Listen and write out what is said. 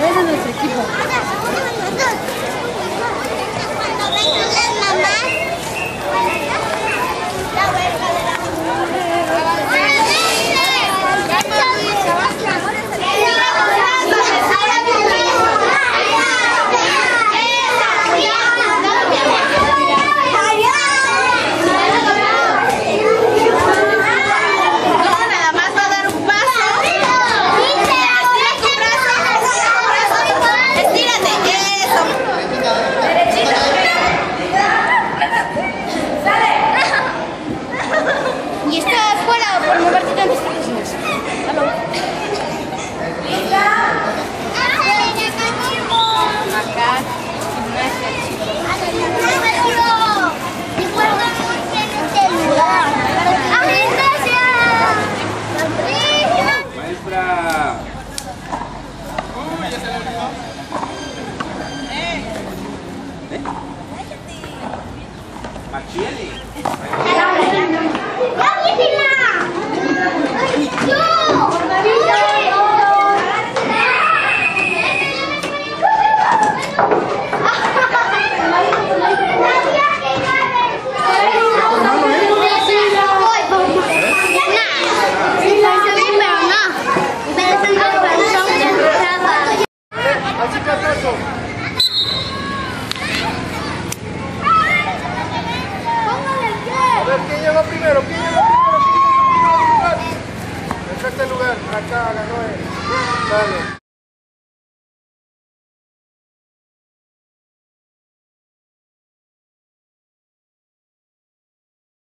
예를 들면 제 키퍼 Marchielli. Acá ganó. Dale.